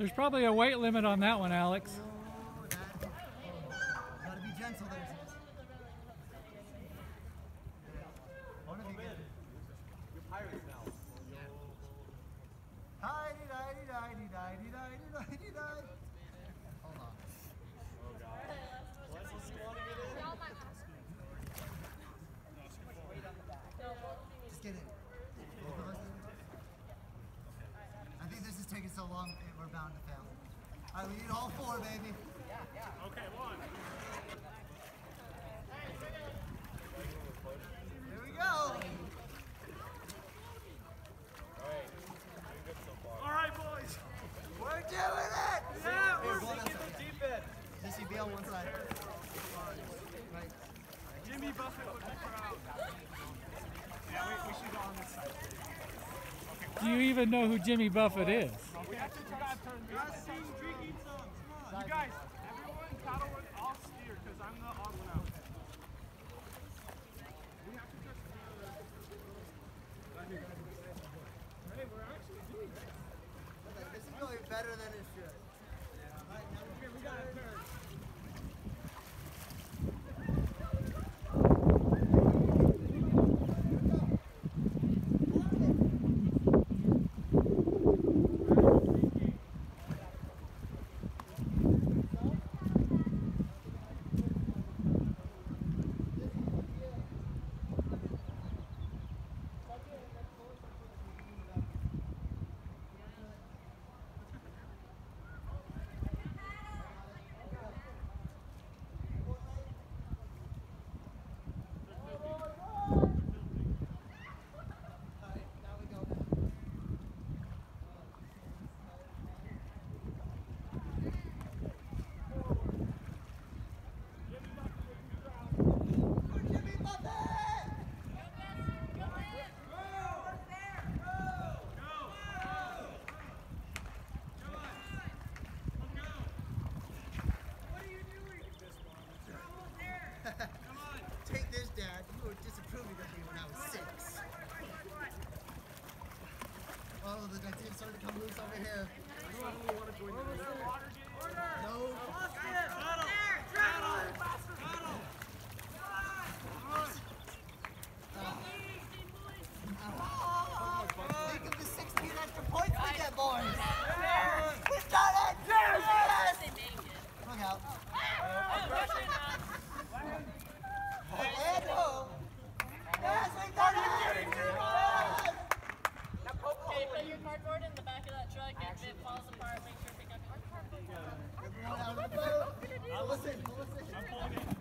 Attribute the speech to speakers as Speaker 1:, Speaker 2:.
Speaker 1: There's probably a weight limit on that one, Alex.
Speaker 2: So long, we're bound to fail. All right, we need all four, baby.
Speaker 3: Okay, one.
Speaker 2: Here we go.
Speaker 4: Alright. Doing good so far.
Speaker 3: All right, boys.
Speaker 2: We're doing it.
Speaker 3: Yeah, we're
Speaker 2: blow that
Speaker 3: the deep end.
Speaker 2: Jesse, be on one side. Right.
Speaker 3: Jimmy Buffett would be proud. Yeah, we, we should go on this side.
Speaker 1: Do you even know who Jimmy Buffett is?
Speaker 3: We have to try to turn. Guys, sing drinking songs. Come on. You guys, everyone paddle with all steer because I'm the odd one out. We have to just. Hey, we're actually doing this.
Speaker 2: This is going better than it should.
Speaker 3: Here, we got it. turn.
Speaker 2: The idea started to come loose over here. você, com você.